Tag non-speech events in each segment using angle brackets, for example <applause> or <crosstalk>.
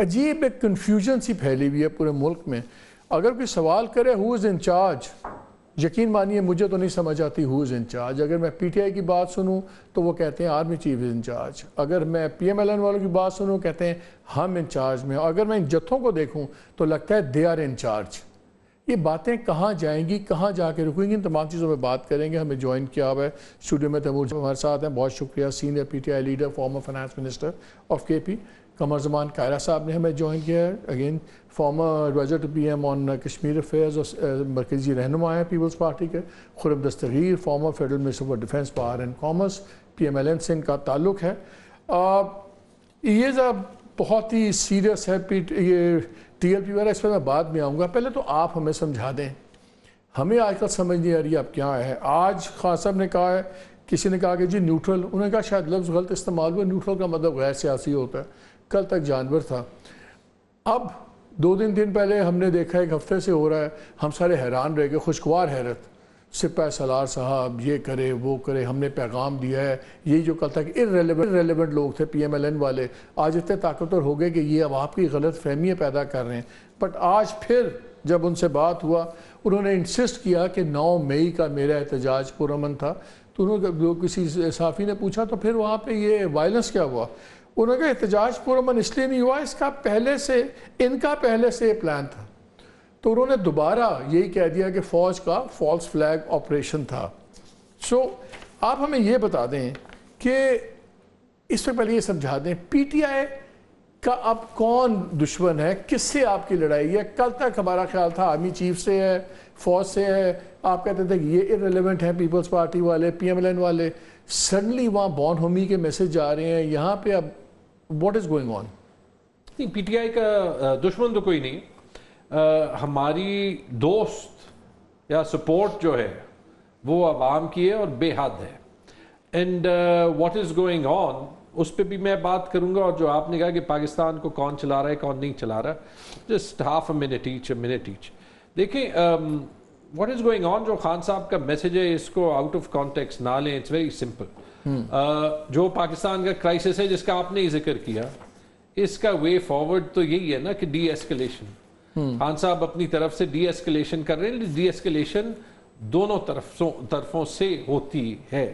अजीब एक कन्फ्यूज़न सी फैली हुई है पूरे मुल्क में। अगर कोई सवाल करे हु इज़ इंचार्ज यकीन मानिए, मुझे तो नहीं समझ आती हु इज़ इन चार्ज अगर मैं पीटीआई की बात सुनूं तो वो कहते हैं army chief is in charge अगर मैं पीएमएलएन वालों की बात सुनूं, कहते हैं, हम इंचार्ज में अगर मैं इन जत्थों को देखूँ तो लगता है दे आर इन चार्ज ये बातें कहाँ जाएँगी, कहाँ जाके रुकेंगी, इन तमाम चीज़ों पर बात करेंगे। हमें ज्वाइन किया हुआ है स्टूडियो में, तैमूर हमारे साथ हैं। बहुत शुक्रिया senior PTI leader former finance minister of K P Qamar Zaman Kaira साहब ने हमें ज्वाइन किया है. Again former adviser to P M on Kashmir affairs और मरकजी रहनुमा हैं पीपल्स पार्टी के. Khurram Dastgir former federal minister for defence power and commerce P M L N से इनका ताल्लुक है. ये जब बहुत ही सीरियस है पी ये टी एल पी वाला, इस पर मैं बाद में आऊँगा. पहले तो आप हमें समझा दें. हमें आजकल समझ नहीं आ रही अब क्या है. आज खान साहब ने कहा है, किसी ने कहा कि जी न्यूट्रल उन्होंने कहा शायद लफ्ज़ गलत इस्तेमाल हुआ न्यूट्रल का मतलब गैर सियासी होता है. कल तक जानवर था। अब दो दिन दिन पहले हमने देखा, एक हफ़्ते से हो रहा है, हम सारे हैरान रह गए, खुशगवार हैरत। सिपा सलार साहब, ये करे, वो करे, हमने पैगाम दिया है। यही जो कल तक इरेलीवेंट रेलिवेंट लोग थे पीएमएलएन वाले, आज इतने ताकतवर हो गए कि ये अब आपकी गलत फहमियाँ पैदा कर रहे हैं। बट आज फिर जब उनसे बात हुआ, उन्होंने इंसिस्ट किया कि 9 मई का मेरा एहतजाज पुरमन था। तो उन्होंने किसी साफ़ी ने पूछा तो फिर वहाँ पे ये वायलेंस क्या हुआ? उन्होंने कहा एहतजाज पुरमन इसलिए नहीं हुआ इसका पहले से इनका पहले से प्लान था। तो उन्होंने दोबारा यही कह दिया कि फ़ौज का फॉल्स फ्लैग ऑपरेशन था। सो so, आप हमें ये बता दें कि इस पर पहले ये समझा दें पीटीआई का अब कौन दुश्मन है किससे आपकी लड़ाई है? कल तक हमारा ख्याल था आर्मी चीफ से है फौज से है। आप कहते थे ये इरेलीवेंट है पीपल्स पार्टी वाले पीएमएलएन वाले। सडनली वहाँ बॉन होमी के मैसेज जा रहे हैं यहाँ पे अब व्हाट इज़ गोइंग ऑन नहीं पीटीआई का दुश्मन तो कोई नहीं। आ, हमारी दोस्त या सपोर्ट जो है वो आवाम की है और बेहद है। And what is going on उस पर भी मैं बात करूँगा और जो आपने कहा कि पाकिस्तान को कौन चला रहा है कौन नहीं चला रहा just half a minute each a minute each देखें व्हाट इज़ गोइंग ऑन जो खान साहब का मैसेज है इसको आउट ऑफ़ कॉन्टेक्स्ट ना लें इट्स वेरी सिंपल जो पाकिस्तान का क्राइसिस है जिसका आपने ही ज़िक्र किया इसका वे फॉरवर्ड तो यही है ना कि डी एस्केलेशन हम्म। खान साहब अपनी तरफ़ से डी एस्केलेशन कर रहे हैं डी एस्केलेशन दोनों तरफों तरफों से होती है।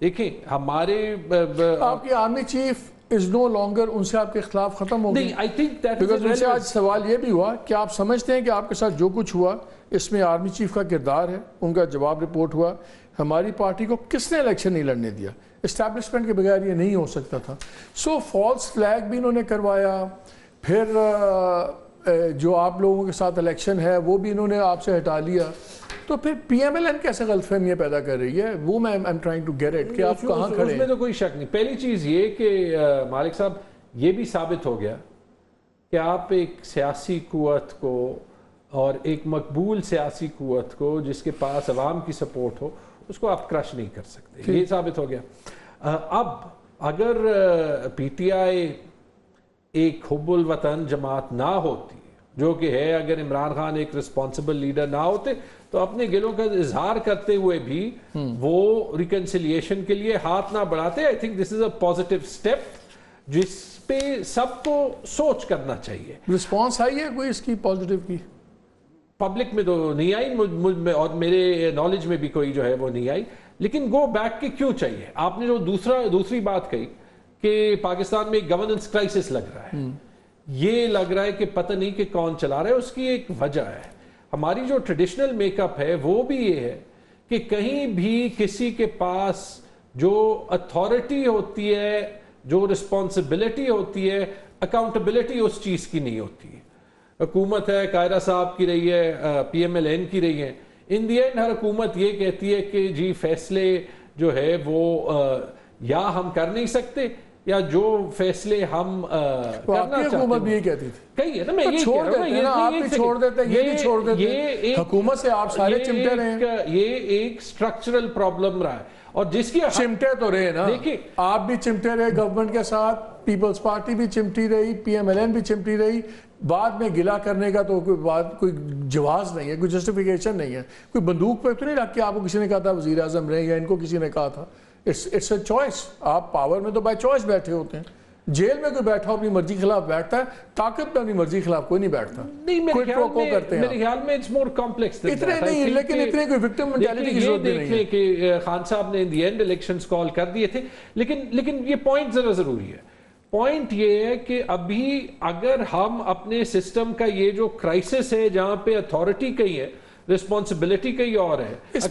देखिए हमारे आपकी army chief is no longer उनसे आपके खिलाफ खत्म हो गई आई थिंक दैट बिकॉज़ उनसे आज सवाल ये भी हुआ कि आप समझते हैं कि आपके साथ जो कुछ हुआ इसमें आर्मी चीफ का किरदार है उनका जवाब रिपोर्ट हुआ। हमारी पार्टी को किसने इलेक्शन नहीं लड़ने दिया? इस्टेब्लिशमेंट के बगैर ये नहीं हो सकता था। सो फॉल्स फ्लैग भी इन्होंने करवाया। फिर जो आप लोगों के साथ इलेक्शन है वो भी इन्होंने आपसे हटा लिया। तो फिर पीएमएलएन कैसे गलतफहमियाँ पैदा कर रही है? वो मैं I am trying to get it कि आप कहाँ खड़े हैं। तो कोई शक नहीं। पहली चीज़ ये कि मालिक साहब ये भी साबित हो गया कि आप एक सियासी कुत को और एक मकबूल सियासी कुत को जिसके पास आवाम की सपोर्ट हो उसको आप क्रश नहीं कर सकते। ये साबित हो गया। अब अगर पीटीआई एक हुबुल वतन जमात ना होती जो कि है अगर इमरान खान एक रिस्पॉन्सिबल लीडर ना होते तो अपने गिलों का इजहार करते हुए भी हम्म। वो रिकन्सिलियेशन के लिए हाथ ना बढ़ाते। I think this is a positive step जिस पे सबको सोच करना चाहिए। रिस्पॉन्स आई है कोई इसकी पॉजिटिव की? पब्लिक में तो नहीं आई मुझ, मुझमें और मेरे नॉलेज में भी कोई जो है वो नहीं आई। लेकिन गो बैक के क्यों चाहिए? आपने जो दूसरा दूसरी बात कही कि पाकिस्तान में गवर्नेंस क्राइसिस लग रहा है। हम्म। ये लग रहा है कि पता नहीं कि कौन चला रहा है उसकी एक वजह है। हमारी जो ट्रेडिशनल मेकअप है वो भी ये है कि कहीं भी किसी के पास जो अथॉरिटी होती है जो रिस्पॉन्सिबिलिटी होती है अकाउंटेबिलिटी उस चीज़ की नहीं होती है। हुकूमत है कायरा साहब की रही है पी एम एल एन की रही है। इन दी एंड हर हुकूमत ये कहती है कि जी फैसले जो है वो आ, या हम कर नहीं सकते या जो फैसले हम आ, तो करना हुकूमत भी ये कहती थी। कही है ना मैं तो ये छोड़ देते हैं ना आप भी छोड़ देते ये भी छोड़ देते ये हुकूमत से आप सारे चिमटे रहे ये एक स्ट्रक्चरल प्रॉब्लम रहा है। और जिसकी चिमटे तो रहे ना। देखिए आप भी चिमटे रहे गवर्नमेंट के साथ पीपल्स पार्टी भी चिमटी रही पीएमएलएन भी चिमटी रही बाद में गिला करने का तो कोई बात कोई जवाब नहीं है कोई जस्टिफिकेशन नहीं है। कोई बंदूक पर तो नहीं रख के आपको किसी ने कहा था वजी अजम रहे या इनको किसी ने कहा था। इट्स इट्स अ चॉइस आप पावर में तो बाई चॉइस बैठे होते हैं। जेल में कोई बैठा अपनी मर्ज़ी के खिलाफ बैठता है ताकत में अपनी मर्ज़ी के खिलाफ कोई नहीं बैठता। नहीं मेरे ख्याल में करते हैं मेरे ख्याल में इट्स मोर कॉम्प्लेक्स इतने नहीं लेकिन इतने कोई विक्टिम मेंटालिटी की ज़रूरत नहीं है। कि खान साहब ने in the end elections call कर दिए थे लेकिन लेकिन ये पॉइंट जरा ज़रूरी है। पॉइंट ये है कि अभी अगर हम अपने सिस्टम का ये जो क्राइसिस है जहाँ पे अथॉरिटी कहीं है रिस्पॉन्सिबिलिटी कहीं और है इस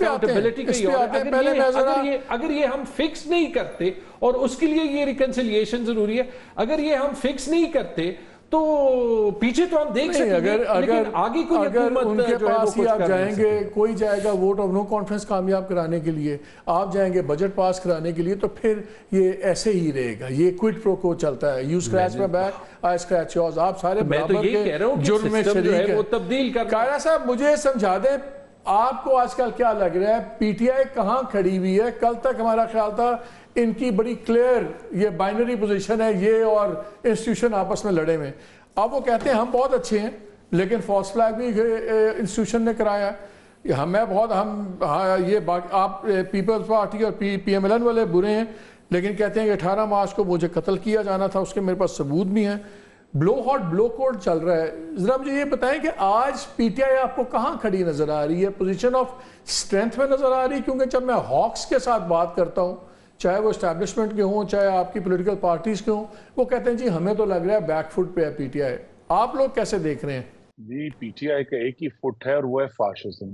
कहीं और है अगर ये, अगर ये अगर ये हम फिक्स नहीं करते और उसके लिए ये रिकंसिलिएशन ज़रूरी है अगर ये हम फिक्स नहीं करते तो पीछे तो हम देख सकते अगर अगर आगे कोई अगर उनके पास ही आप कर जाएँगे कोई जाएगा वोट ऑफ़ नो कॉन्फ्रेंस कामयाब कराने के लिए। आप जाएँगे बजट पास कराने के लिए तो फिर ये ऐसे ही रहेगा। ये क्विट प्रो को चलता है। You scratch my back I scratch yours आप सारे मैं तो बराबर के कह रहा हूँ कि जुर्म में जो है वो तब्दील करना कायरा साहब मुझे समझा दें आपको आजकल क्या लग रहा है? पीटीआई कहाँ खड़ी हुई है? कल तक हमारा ख्याल था इनकी बड़ी क्लियर ये बाइनरी पोजीशन है, ये और इंस्टीट्यूशन आपस में लड़े हुए अब वो कहते हैं, हम बहुत अच्छे हैं, लेकिन फॉल्स फ्लैग भी इंस्टीट्यूशन ने कराया हम बहुत, हम हाँ ये आप पीपल्स पार्टी और पी पी वाले बुरे हैं, लेकिन कहते हैं कि अठारह मार्च को मुझे कत्ल किया जाना था, उसके मेरे पास सबूत भी हैं। ब्लो हॉट ब्लो कोड चल रहा है। जरा मुझे ये बताएँ कि आज पीटीआई आपको कहाँ खड़ी नज़र आ रही है? पोजीशन ऑफ़ स्ट्रेंथ में नज़र आ रही है? क्योंकि जब मैं हॉक्स के साथ बात करता हूँ चाहे वो स्टैब्लिशमेंट के हों, चाहे आपकी पॉलिटिकल पार्टीज़ के हों, वो कहते हैं, जी, हमें तो लग रहा है बैकफुट पे है पीटीआई आप लोग कैसे देख रहे हैं? जी पीटीआई का एक ही फुट है और वो है फाशिज्म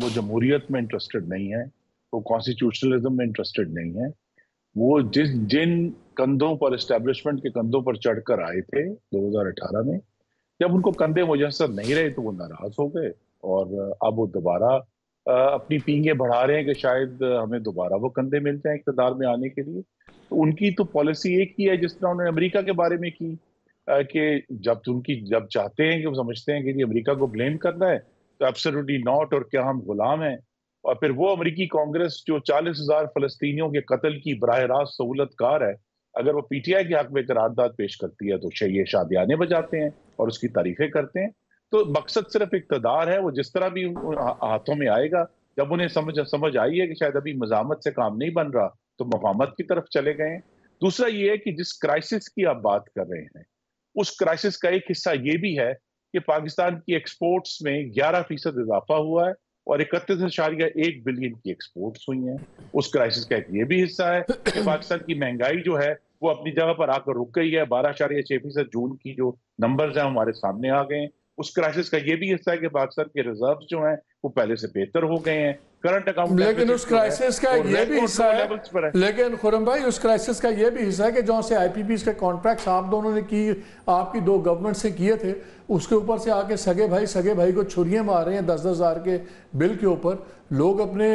वो जमहूरियत में इंटरेस्टेड नहीं है, वो कॉन्स्टिट्यूशनलिज्म में इंटरेस्टेड नहीं है. वो जिस, जिन कंधों पर एस्टेब्लिशमेंट के कंधों पर चढ़कर आए थे 2018 में, जब उनको कंधे मुयसर नहीं रहे तो वो नाराज़ हो गए और अब वो दोबारा अपनी पींगे बढ़ा रहे हैं कि शायद हमें दोबारा वो कंधे मिल जाएँ इकतदार में आने के लिए। तो उनकी तो पॉलिसी एक ही है जिस तरह उन्होंने अमेरिका के बारे में की कि जब उनकी, जब चाहते हैं कि वो समझते हैं कि अमेरिका को ब्लेम करना है तो एब्सोल्युटली नॉट और क्या हम गुलाम हैं? और फिर वो अमरीकी कांग्रेस जो चालीस हज़ार फलस्तीनियों के कत्ल की बरह रास्त सहूलतकार है, अगर वो पीटीआई के हक में करारदाद पेश करती है तो ये शादियाने बजाते हैं और उसकी तारीफें करते हैं। तो मकसद सिर्फ़ इकतदार है, वो जिस तरह भी हाथों में आएगा, जब उन्हें समझ समझ आई है कि शायद अभी मजामत से काम नहीं बन रहा तो मफामत की तरफ़ चले गए दूसरा ये है कि जिस क्राइसिस की आप बात कर रहे हैं, उस क्राइसिस का एक हिस्सा ये भी है कि पाकिस्तान की एक्सपोर्ट्स में 11 फ़ीसद इजाफा हुआ है और इकतीस अशारिया एक बिलियन की एक्सपोर्ट्स हुई हैं। उस क्राइसिस का एक ये भी हिस्सा है कि पाकिस्तान की महँगाई जो है, वो अपनी जगह पर आकर रुक गई है। बारह अशारिया छह फ़ीसद जून की जो नंबर्स हैं, हमारे सामने आ गए उस क्राइसिस का ये भी हिस्सा है कि पाकिस्तान के रिज़र्व जो हैं वो पहले से बेहतर हो गए हैं। करंट अकाउंट लेकिन उस क्राइसिस का ये भी हिस्सा है लेकिन खुरम भाई उस क्राइसिस का ये भी हिस्सा है कि जहाँ से आईपीपी के कॉन्ट्रैक्ट्स आप दोनों ने की आपकी दो गवर्नमेंट से किए थे उसके ऊपर से आके सगे भाई सगे भाई को छुरियाँ मार रहे हैं दस दस हज़ार के बिल के ऊपर। लोग अपने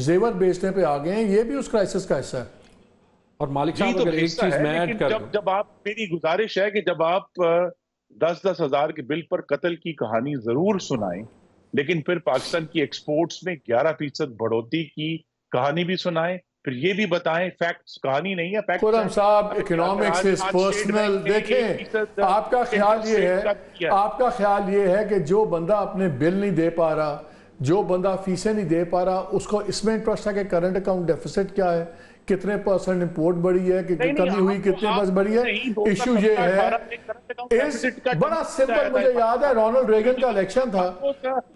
जेवर बेचने पर आ गए हैं ये भी उस क्राइसिस का हिस्सा है। और मालिक जी साहब तो अगर एक चीज़ मैं ऐड कर जब जब आप मेरी गुजारिश है कि जब आप दस दस हज़ार के बिल पर कत्ल की कहानी ज़रूर सुनाएँ लेकिन फिर पाकिस्तान की एक्सपोर्ट्स में 11 फ़ीसद बढ़ोतरी की कहानी भी सुनाएँ फिर ये भी बताएँ फैक्ट्स कहानी नहीं है साहब इकोनॉमिक्स इज़ पर्सनल देखें आपका ख्याल ये है आपका ख्याल ये है कि जो बंदा अपने बिल नहीं दे पा रहा जो बंदा फीसें नहीं दे पा रहा उसको इसमें इंटरेस्ट है कि करंट अकाउंट डेफिसिट क्या है? कितने परसेंट इंपोर्ट बढ़ी है कि कमी हुई कितने बस बढ़ी है? नहीं, दो इशू ये है इस बड़ा सिंपल मुझे याद है रोनाल्ड रेगन का इलेक्शन था।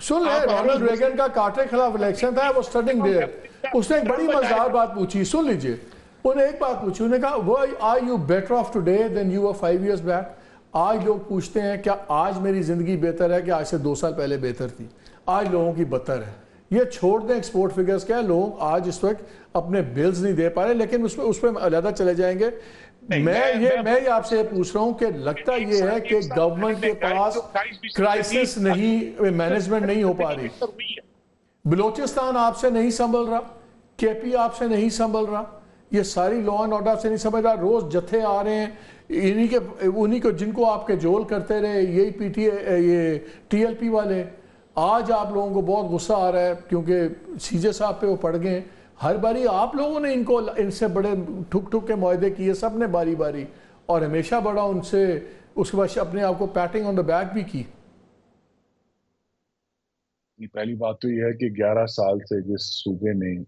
सुन ले रोनाल्ड रेगन का कार्टर के खिलाफ इलेक्शन था वो स्टडिंग देयर उसने एक बड़ी मज़ेदार बात पूछी सुन लीजिए। उन्हें एक बात पूछी उन्होंने कहा वो are you better off today than you were five years back आज लोग पूछते हैं क्या आज मेरी ज़िंदगी बेहतर है कि आज से दो साल पहले बेहतर थी? आज लोगों की बदतर है। ये छोड़ दें एक्सपोर्ट फिगर्स क्या? लोग आज इस वक्त अपने बिल्स नहीं दे पा रहे लेकिन उस पर उस पर अलहदा चले जाएँगे। मैं मैं- ये मैं- ये आपसे पूछ रहा हूँ कि लगता ये है कि गवर्नमेंट के पास महँगाई तो 22% क्राइसिस नहीं मैनेजमेंट नहीं हो पा रही। बलोचिस्तान आपसे नहीं संभल रहा केपी आपसे नहीं संभल रहा। ये सारी लॉ एंड ऑर्डर से नहीं समझ रहा। रोज जत्थे आ रहे हैं इन्हीं के उन्हीं को जिनको आपके जोल करते रहे यही पीटी ये टीएलपी वाले। आज आप लोगों को बहुत गुस्सा आ रहा है क्योंकि सीजे साहब पे वो पड़ गए हर बारी आप लोगों ने इनको इनसे बड़े ठुक ठुक के मुआदे किए, सबने बारी बारी। और हमेशा बड़ा उनसे, उसके बाद अपने आप को पैटिंग ऑन द बैक भी की। पहली बात तो यह है कि 11 साल से जिस सूबे में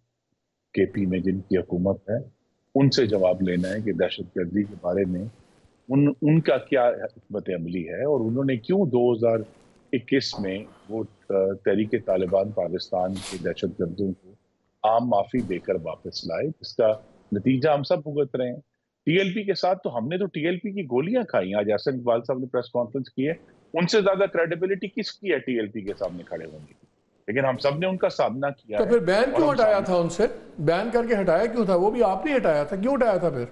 केपी में जिनकी हुकूमत है, उनसे जवाब लेना है कि दहशत गर्दी के बारे में उन, उनका क्या हमत अमली है और उन्होंने क्यों 2021 में वो तहरीक तालिबान पाकिस्तान के दहशत गर्दों को आम माफ़ी देकर वापस लाए इसका नतीजा हम सब भुगत रहे हैं। टीएलपी के साथ तो हमने तो टीएलपी की गोलियाँ खाई। आज एहसन इकबाल साहब ने प्रेस कॉन्फ्रेंस की है। उनसे ज़्यादा क्रेडिबिलिटी किसकी है टीएलपी के सामने खड़े होने की? लेकिन हम सबने उनका सामना किया तो फिर बैन क्यों हटाया था उनसे? बैन करके हटाया क्यों था? वो भी आपने हटाया था। क्यों हटाया था फिर?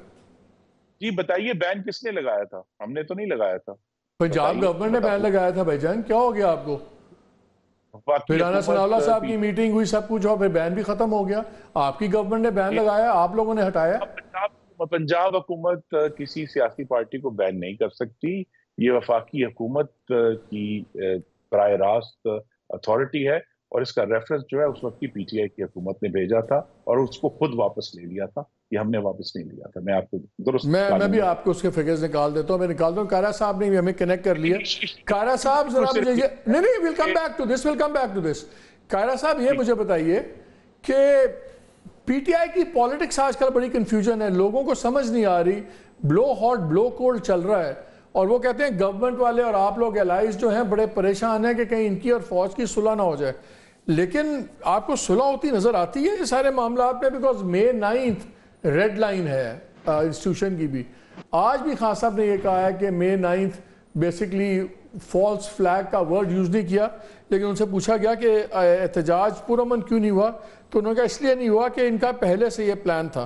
जी बताइए बैन किसने लगाया था? हमने तो नहीं लगाया था। पंजाब गवर्नमेंट ने बैन लगाया था भाई जान क्या हो गया आपको? फिर राना सनावला साहब की मीटिंग हुई सब कुछ और फिर बैन भी खत्म हो गया। आपकी गवर्नमेंट ने बैन लगाया आप लोगों ने हटाया? पंजाब पंजाब हुकूमत किसी सियासी पार्टी को बैन नहीं कर सकती। ये वफाकी हुकूमत की बर रास्त अथॉरिटी है। और इसका रेफरेंस जो है उस वक्त की पीटीआई की हुकूमत ने भेजा था और उसको खुद वापस ले लिया था ये हमने वापस नहीं लिया था। मैं आपको दुरुस्त मैं मैं भी आपको उसके फिगर्स निकाल देता हूँ मैं निकाल दूँ। कारा साहब ने भी हमें कनेक्ट कर लिया। कारा साहब जरा मुझे ये नहीं नहीं will come back to this will come back to this Kaira साहब ये मुझे बताइए कि पीटीआई की पॉलिटिक्स आजकल बड़ी कंफ्यूजन है। लोगों को समझ नहीं आ रही। ब्लो हॉट ब्लो कोल्ड चल रहा है। और वो कहते हैं गवर्नमेंट वाले और आप लोग एलाइज जो हैं, बड़े परेशान हैं कि कहीं इनकी और फौज की सुलह ना हो जाए. लेकिन आपको सुलह होती नज़र आती है ये सारे मामला में because May ninth red line है इंस्टीट्यूशन की भी। आज भी खान साहब ने यह कहा है कि May ninth basically false flag का वर्ड यूज़ नहीं किया, लेकिन उनसे पूछा गया कि एहतजाज पुरमन क्यों नहीं हुआ? तो उन्होंने कहा, इसलिए नहीं हुआ कि इनका पहले से ये प्लान था।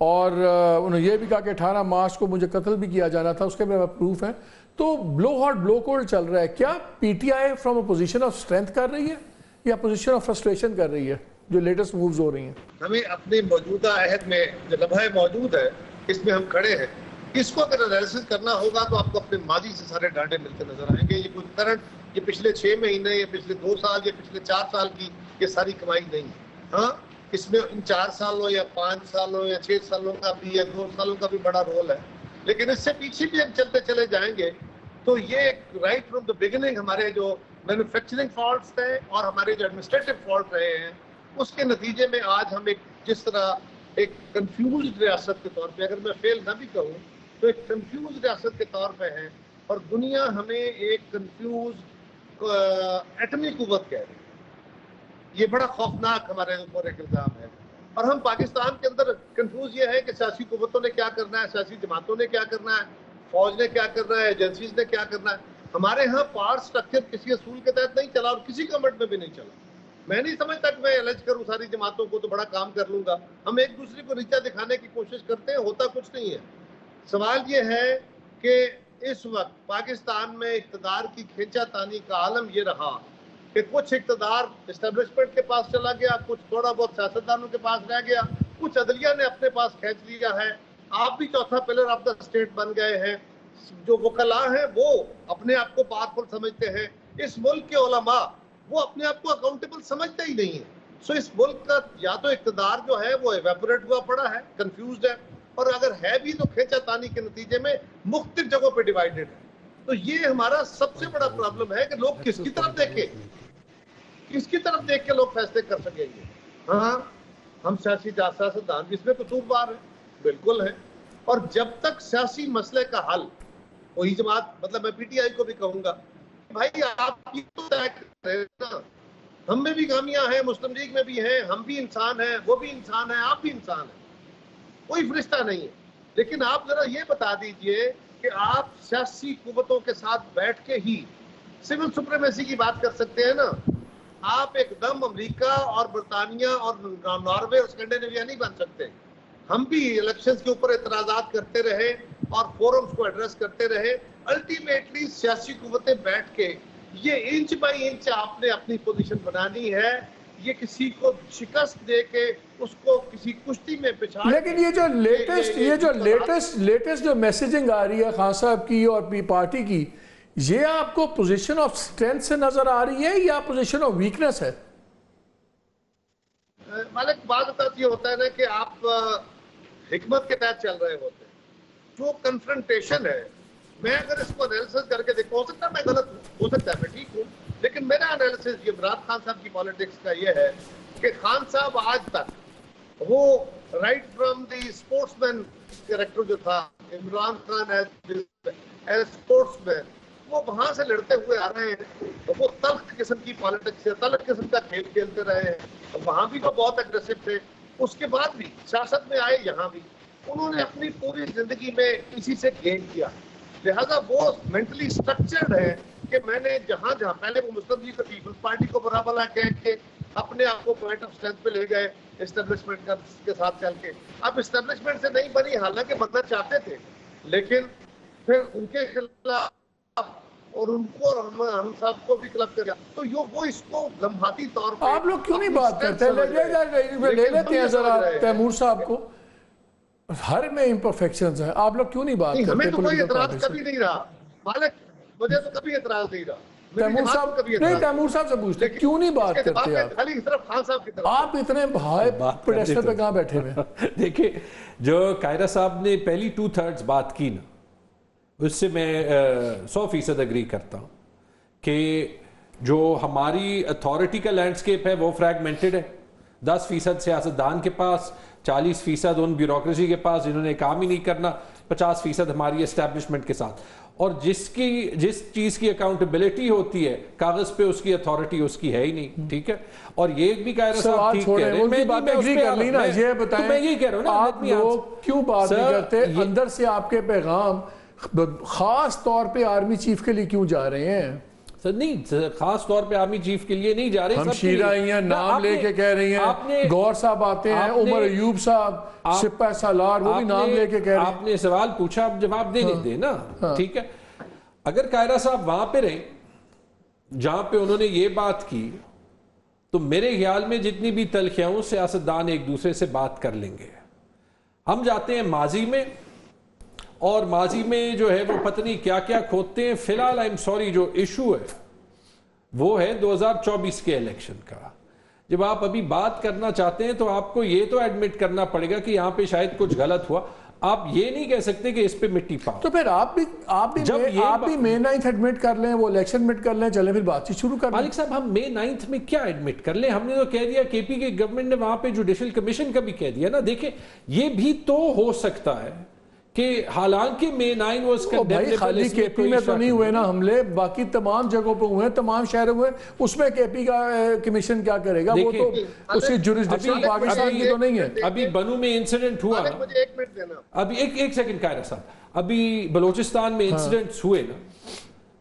और उन्होंने ये भी कहा कि अठारह मार्च को मुझे कत्ल भी किया जाना था, उसके मेरे प्रूफ है। तो ब्लो हॉट ब्लो कोल्ड चल रहा है। क्या PTI from a position of strength कर रही है या पोजीशन ऑफ़ फ्रस्ट्रेशन कर रही है, जो लेटेस्ट मूव्स हो रही हैं? हमें अपने मौजूदा अहद में जो लम्हा मौजूद है, इसमें हम खड़े हैं। इसको अगर एनालिसिस करना होगा तो आपको अपने माजी से सारे डांटे मिलते नज़र आएँगे। ये कुछ करंट ये पिछले छह महीने, या पिछले दो साल, या पिछले चार साल की ये सारी कमाई नहीं है। हाँ इसमें इन चार सालों या पाँच सालों या छह सालों का भी या दो सालों का भी बड़ा रोल है। लेकिन इससे पीछे भी हम चलते चले जाएँगे। तो ये राइट फ्रॉम द बिगिनिंग हमारे जो मैन्युफैक्चरिंग फॉल्ट थे और हमारे जो एडमिनिस्ट्रेटिव फॉल्ट रहे हैं, उसके नतीजे में आज हम एक जिस तरह एक कंफ्यूज रियासत के तौर पे, अगर मैं फेल ना भी कहूँ तो एक कंफ्यूज रियासत के तौर पे है। और दुनिया हमें एक कंफ्यूज एटमी कुत कह रही है। ये बड़ा खौफनाक हमारे ऊपर एक इल्ज़ाम है। और हम पाकिस्तान के अंदर कंफ्यूज ये है कि सियासी कुतों ने क्या करना है, सियासी जमातों ने क्या करना है, फौज ने क्या करना है एजेंसीज ने क्या करना है। हमारे यहाँ पावर स्ट्रक्चर किसी असूल के तहत नहीं चला और किसी गवर्नमेंट में भी नहीं चला। मैं नहीं समझता कि मैं एलर्ज करूँ सारी जमातों को तो बड़ा काम कर लूँगा। हम एक दूसरे को नीचा दिखाने की कोशिश करते हैं, होता कुछ नहीं है। सवाल ये है कि इस वक्त पाकिस्तान में इकतदार की खींचातानी का आलम ये रहा कि कुछ इकतदार इस्टेब्लिशमेंट के पास चला गया, कुछ थोड़ा बहुत सियासतदानों के पास रह गया, कुछ अदलिया ने अपने पास खींच लिया है। आप भी चौथा पिलर ऑफ़ द स्टेट बन गए हैं। जो वकला हैं, वो अपने आप को पावरफुल समझते हैं। इस मुल्क के ओलमा वो अपने आप को अकाउंटेबल समझता ही नहीं है। सो इस मुल्क का या तो इकतदार जो है, वो एवेपोरेट हुआ पड़ा है कंफ्यूज है। और अगर है भी तो खेचा तानी के नतीजे में मुख्त जगहों पर डिवाइडेड है। तो ये हमारा सबसे बड़ा प्रॉब्लम है कि लोग किसकी तरफ़ देखे? किसकी तरफ़ देख के लोग फैसले कर सकेंगे? हाँ हम सियासी सिद्धांत जिसमें कसूरवार है, बिल्कुल है। और जब तक सियासी मसले का हल, वही जमात मतलब मैं पीटीआई को भी कहूँगा, भाई आप तो हम में भी खामियाँ हैं, मुस्लिम लीग में भी हैं, हम भी इंसान हैं, वो भी इंसान है, आप भी इंसान है। कोई फरिश्ता नहीं है। लेकिन आप जरा ये बता दीजिए कि आप सियासी कुतों के साथ बैठ के ही सिविल सुप्रीमेसी की बात कर सकते हैं ना। आप एकदम अमेरिका और बरतानिया और नॉर्वे और स्कैंडिनेविया नहीं बन सकते। हम भी इलेक्शन के ऊपर एतराजात करते रहे और फोरम्स को एड्रेस करते रहे। अल्टीमेटली सियासी कुतें बैठ के ये इंच बाई इंच आपने अपनी पोजीशन बनानी है। ये किसी को शिकस्त दे के उसको किसी कुश्ती में पिछा लेकिन ये जो लेटेस्ट ये, ये जो लेटेस्ट लेटेस्ट जो मैसेजिंग आ रही है खान साहब की और पी पार्टी की ये आपको पोजीशन ऑफ़ स्ट्रेंथ से नज़र आ रही है या पोजीशन ऑफ़ वीकनेस है? मालिक, बात ये होता है ना कि आप हिकमत के तहत चल रहे होते हैं। जो कन्फ्रंटेशन है, मैं अगर इसको एनालिसिस करके देखो, हो सकता है मैं गलत हो सकता है मैं ठीक हूँ, लेकिन मेरा एनालिसिस ये इमरान खान साहब की पॉलिटिक्स का ये है कि खान साहब आज तक वो right from the sportsman character जो था, इमरान खान एज स्पोर्ट्स में वो वहाँ से लड़ते हुए आ रहे हैं तो वो तल्ख किस्म की पॉलिटिक्स है, तल्ख किस्म का खेल खेलते रहे हैं। तो वहाँ भी वो बहुत अग्रेसिव थे। उसके बाद भी, सियासत में आए यहाँ भी। उन्होंने अपनी पूरी ज़िंदगी में इसी से गेन किया। लिहाजा वो मेंटली स्ट्रक्चर्ड है कि मैंने जहाँ जहाँ, पहले वो मुस्लिम लीग पीपल्स पार्टी को बराबर ला कह के अपने आप को पॉइंट ऑफ़ स्ट्रेंथ पे ले गए एस्टेब्लिशमेंट का साथ चल के। अब एस्टेब्लिशमेंट से नहीं बनी, हालाँकि बनना चाहते थे। लेकिन फिर उनके खिलाफ और उनको और हम हम सबको भी क्लब कर तो यो वो इसको लम्हाती तौर पर आप लोग क्यों नहीं बात करते? ले, ले, ले, ले लेते हैं जरा तैमूर साहब को। हर में इम्परफेक्शन है। आप लोग क्यों नहीं बात नहीं, करते हमें तो कोई एतराज़ कभी नहीं रहा। मालिक मुझे तो कभी एतराज़ नहीं रहा। तैमूर साहब नहीं तैमूर साहब से पूछते क्यों नहीं बात करते आप? खाली सिर्फ़ खान साहब की तरफ़। आप इतने भाई बात देते पे कहाँ बैठे हुए <laughs> देखिए जो कायरा साहब ने पहली टू थर्ड्स बात की ना उससे मैं सौ फ़ीसद अग्री करता हूँ कि जो हमारी अथॉरिटी का लैंडस्केप है वो फ्रैगमेंटेड है। दस फ़ीसद सियासतदान के पास चालीस फ़ीसद उन ब्यूरोक्रेसी के पास जिन्होंने काम ही नहीं करना पचास फ़ीसद हमारी एस्टेब्लिशमेंट के साथ। और जिसकी जिस चीज़ की अकाउंटेबिलिटी होती है कागज़ पे उसकी अथॉरिटी उसकी है ही नहीं ठीक है? और ये भी कायरा साहब ठीक कह रहे हैं। मैं- बातें एग्री कर रहा ली ना ये तो मैं यही कह रहा हूँ आप. लोग क्यों बात नहीं करते? अंदर से आपके पैगाम खास तौर पे आर्मी चीफ के लिए क्यों जा रहे हैं? सर नहीं खास तौर पे आर्मी चीफ के लिए नहीं जा रहे हम। शीरा हैं नाम लेके कह रही हैं। गौर साहब आते हैं उमर अयूब साहब सिपा सालार वो भी नाम लेके कह रहे हैं। आपने सवाल पूछा आप जवाब दे ना। हाँ। ठीक है? अगर कायरा साहब वहाँ पे रहे जहाँ पे उन्होंने ये बात की तो मेरे ख्याल में जितनी भी तलखियाँ सियासतदान एक दूसरे से बात कर लेंगे। हम जाते हैं माजी में और माजी में जो है वो पत्नी क्या क्या खोदते हैं? फ़िलहाल आई एम सॉरी जो इशू है वो है 2024 के इलेक्शन का। जब आप अभी बात करना चाहते हैं तो आपको ये तो एडमिट करना पड़ेगा कि यहाँ पे शायद कुछ गलत हुआ। आप ये नहीं कह सकते कि इस पे मिट्टी पाओ। तो फिर आप भी आप भी जब मे, ये आप भी मे नाइन्थ एडमिट कर लें वो इलेक्शन मिट कर लें चले फिर बातचीत शुरू कर मालिक साहब हम मे नाइन्थ में क्या एडमिट कर ले? हमने तो कह दिया केपी के गवर्नमेंट ने वहाँ पे जुडिशियल कमीशन का भी कह दिया ना। देखे ये भी तो हो सकता है कि हालाँकि मे नाइन वॉज़ भाई खाली केपी में तो नहीं हुए ना हमले बाकी तमाम जगहों पे हुए तमाम शहरों में हुए हैं। उसमें केपी का अ, कमीशन क्या करेगा? वो तो उसकी जुरिस्डिक्शन अभी- पाकिस्तान की तो नहीं है। अभी बनू में इंसिडेंट हुआ। मालिक मुझे एक मिनट देना। अभी एक एक सेकंड कायरा साहब। अभी बलूचिस्तान में इंसिडेंट्स हुए ना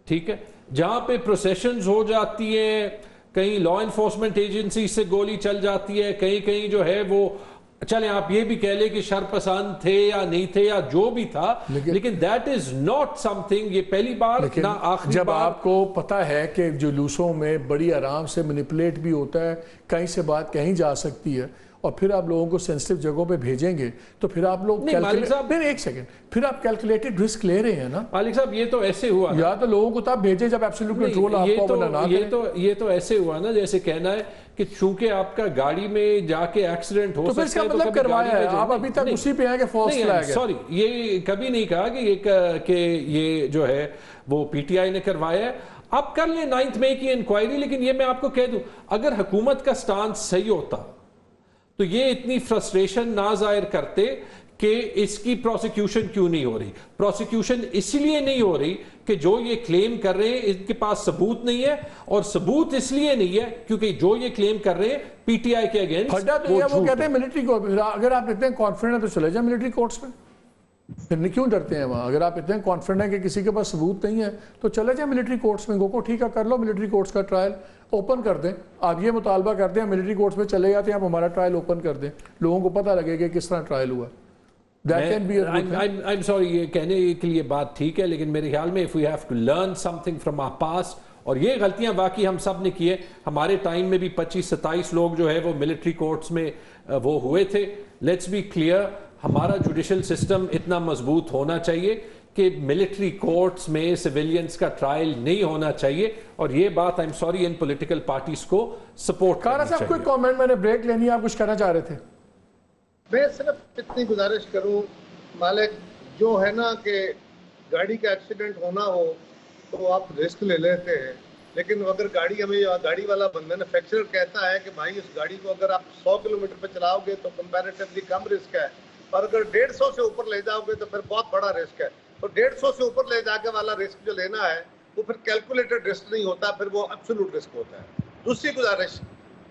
ठीक है? जहाँ पे प्रोसेशन हो जाती है कहीं लॉ इन्फोर्समेंट एजेंसी से गोली चल जाती है कहीं कहीं जो है वो चले आप ये भी कह लें कि शरपसंद थे या नहीं थे या जो भी था लेकिन- दैट इज़ नॉट समथिंग ये पहली बार ना आखिरी जब बार आपको पता है कि जुलूसों में बड़ी आराम से मैनिपुलेट भी होता है कहीं से बात कहीं जा सकती है और फिर आप लोगों को सेंसिटिव जगहों पे भेजेंगे तो फिर आप लोग नहीं, मालिक साहब- फिर एक सेकंड फिर आप कैलकुलेटेड रिस्क ले रहे हैं ना? मालिक साहब ये तो ऐसे हुआ या तो लोगों को तब भेजें जब एब्सोल्यूट कंट्रोल आपको तो बना ये तो ये तो ऐसे हुआ ना जैसे कहना है कि चूँकि आपका गाड़ी में जाके एक्सीडेंट हो तो सकता इसका मतलब करवाया है। आप अभी तक उसी पे हैं कि फॉल्स नहीं, फ्लैग सॉरी ये कभी नहीं कहा कि ये कि ये जो है वो पीटीआई ने करवाया है। आप कर लें नाइन्थ मई की इंक्वायरी लेकिन ये मैं आपको कह दूँ अगर हुकूमत का स्टांस सही होता तो ये इतनी फ्रस्ट्रेशन ना ज़ाहिर करते कि इसकी प्रोसिक्यूशन क्यों नहीं हो रही? प्रोसिक्यूशन इसलिए नहीं हो रही कि जो ये क्लेम कर रहे हैं इनके पास सबूत नहीं है और सबूत इसलिए नहीं है क्योंकि जो ये क्लेम कर रहे हैं पीटीआई के अगेंस्ट वो, तो ये वो कहते हैं मिलिट्री कोर्ट अगर आप इतने कॉन्फिडेंट है तो चले जाए मिलिट्री कोर्ट्स में। फिर नहीं क्यों डरते हैं वहाँ? अगर आप इतने कॉन्फिडेंट हैं कि किसी के पास सबूत नहीं है तो चले जाए मिलिट्री कोर्ट्स में गोको ठीक है कर लो मिलिट्री कोर्ट्स का ट्रायल ओपन कर दें। आप ये मुतालबा करते हैं मिलिट्री कोर्ट्स में चले जाते हैं आप हमारा ट्रायल ओपन कर दें। लोगों को पता लगेगा कि किस तरह ट्रायल हुआ। सॉरी ये कहने के लिए बात ठीक है लेकिन मेरे ख्याल में if you have to learn something from our past और ये गलतियाँ बाकी हम सबने की है हमारे टाइम में भी 25 27 लोग जो है वो मिलिट्री कोर्ट्स में वो हुए थे। लेट्स बी क्लियर हमारा जुडिशल सिस्टम इतना मज़बूत होना चाहिए कि मिलिट्री कोर्ट्स में सिविलियंस का ट्रायल नहीं होना चाहिए। और ये बात I am sorry in political parties को सपोर्ट कारा करना साहब कोई कमेंट मैंने ब्रेक लेनी आप कुछ कहना चाह रहे थे। मैं सिर्फ़ इतनी गुजारिश करूँ मालिक जो है ना कि गाड़ी का एक्सीडेंट होना हो तो आप रिस्क ले लेते हैं। लेकिन अगर गाड़ी हमें गाड़ी वाला मैन्युफैक्चरर कहता है कि भाई इस गाड़ी को अगर आप 100 किलोमीटर पर चलाओगे तो कंपैरेटिवली कम रिस्क है। और अगर डेढ़ सौ से ऊपर ले जाओगे तो फिर बहुत बड़ा रिस्क है। तो डेढ़ सौ से ऊपर ले जाके वाला रिस्क जो लेना है, वो फिर कैलकुलेटेड रिस्क नहीं होता, फिर वो एब्सोल्यूट रिस्क होता है। दूसरी गुजारिश,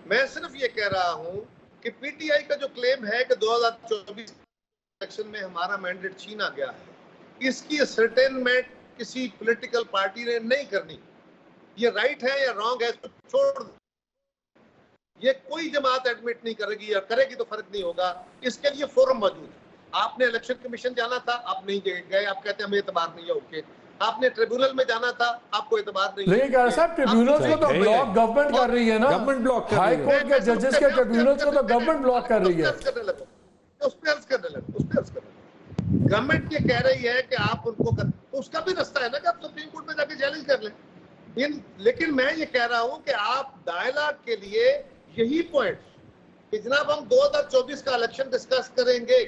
मैं सिर्फ़ ये कह रहा हूँ कि पीटीआई का जो क्लेम है कि 2024 इलेक्शन में हमारा मैंडेट छीना गया है, इसकी सर्टेनमेंट किसी पॉलिटिकल पार्टी ने नहीं करनी। ये राइट है या रॉन्ग है, इसको छोड़ ये कोई जमात एडमिट नहीं करेगी या करेगी तो फ़र्क नहीं होगा। इसके लिए फोरम मौजूद है। आपने इलेक्शन कमीशन जाना था आप नहीं गए आप कहते हमें एतबार नहीं है ओके। आपने ट्रिब्यूनल में जाना था आपको एतबार नहीं कह साहब ट्रिब्यूनल को तो ब्लॉक गवर्नमेंट कर रही है ना। गवर्नमेंट ब्लॉक हाई कोर्ट के जजेस के ट्रिब्यूनल को तो गवर्नमेंट ब्लॉक कर रही है। उस पे अर्ज़ करने लगे। उस पे अर्ज़ करने लगे। गवर्नमेंट ये कह रही है कि आप उनको कर तो उसका भी रास्ता है ना कि आप सुप्रीम कोर्ट में जाके चैलेंज कर लें। इन लेकिन मैं ये कह रहा हूँ कि आप डायलॉग के लिए यही पॉइंट कि जनाब हम 2024 का इलेक्शन डिस्कस करेंगे.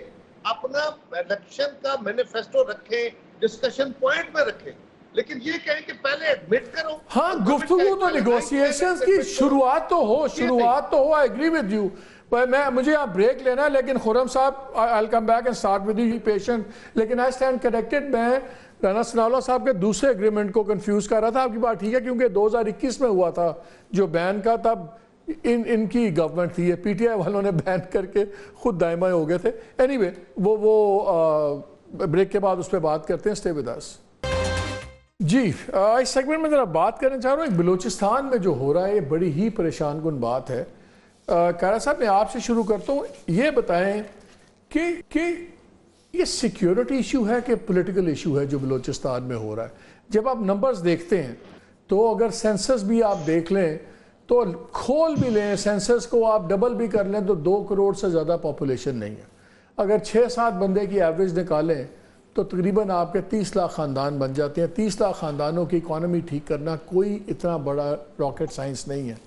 अपना इलेक्शन का मैनिफेस्टो रखें डिस्कशन पॉइंट में रखें. लेकिन ये कहें कि पहले एडमिट करो. हाँ और गुफ्तगू तो पहले की शुरुआत तो हो शुरुआत तो हो आई एग्री विद यू पर मैं मुझे यहाँ ब्रेक लेना है लेकिन खुरम साहब I come back and start with you patient लेकिन आई स्टैंड कनेक्टेड मैं राना सनावला साहब के दूसरे एग्रीमेंट को कंफ्यूज कर रहा था। आपकी बात ठीक है क्योंकि 2021 में हुआ था जो बैन का तब इन इनकी गवर्नमेंट थी ये। पीटीआई वालों ने बैन करके खुद दायमाए हो गए थे। एनीवे anyway, वो वो ब्रेक के बाद उस पर बात करते हैं। स्टे विद अस जी आ, इस सेगमेंट में ज़रा बात करना चाह रहा हूँ। बलूचिस्तान में जो हो रहा है ये बड़ी ही परेशान कन बात है। कारा साहब मैं आपसे शुरू करता हूँ। ये बताएँ कि कि ये सिक्योरिटी इशू है कि पॉलिटिकल इशू है जो बलूचिस्तान में हो रहा है? जब आप नंबर्स देखते हैं तो अगर सेंसस भी आप देख लें तो खोल भी लें सेंसस को आप डबल भी कर लें तो दो करोड़ से ज़्यादा पॉपुलेशन नहीं है। अगर छः सात बंदे की एवरेज निकालें तो तकरीबन आपके तीस लाख ख़ानदान बन जाते हैं। तीस लाख ख़ानदानों की इकॉनमी ठीक करना कोई इतना बड़ा रॉकेट साइंस नहीं है।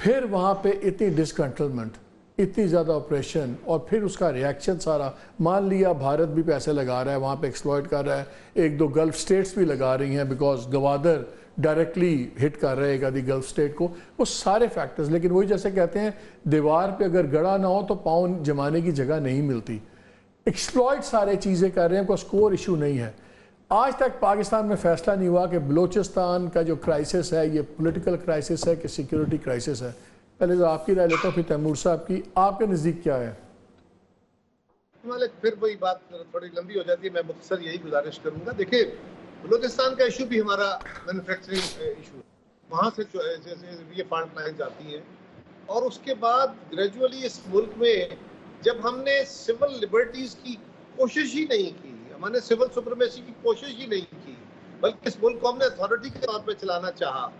फिर वहाँ पे इतनी डिसकंट्रोलमेंट इतनी ज़्यादा ऑपरेशन और फिर उसका रिएक्शन सारा। मान लिया भारत भी पैसे लगा रहा है, वहाँ पे एक्सप्लॉयट कर रहा है, एक दो गल्फ स्टेट्स भी लगा रही हैं बिकॉज़ गवादर डायरेक्टली हिट कर रहे हैं आदि गल्फ स्टेट को, वो सारे फैक्टर्स लेकिन वही जैसे कहते हैं, दीवार पे अगर गड़ा ना हो तो पाँव जमाने की जगह नहीं मिलती। एक्सप्लॉयट सारे चीज़ें कर रहे हैं कोई स्कोर इशू नहीं है। आज तक पाकिस्तान में फैसला नहीं हुआ कि बलूचिस्तान का जो क्राइसिस है, ये पॉलिटिकल क्राइसिस है कि सिक्योरिटी क्राइसिस है। पहले तो आपकी राय लेता हूँ, फिर तैमूर साहब की। आपके नज़दीक क्या है? फिर वही बात थोड़ी लंबी हो जाती है, मैं मुख्तसर यही गुजारिश करूँगा। देखिए बलूचिस्तान का इशू भी हमारा मैन्युफैक्चरिंग इशू है। वहाँ से जैसे ये पार्ट लाइन जाती है, और उसके बाद ग्रेजुअली इस मुल्क में जब हमने सिविल लिबर्टीज की कोशिश ही नहीं की, हमने सिविल सुप्रीमेसी की कोशिश ही नहीं की, बल्कि इस मुल्क को हमने अथॉरिटी के तौर पर चलाना चाहा।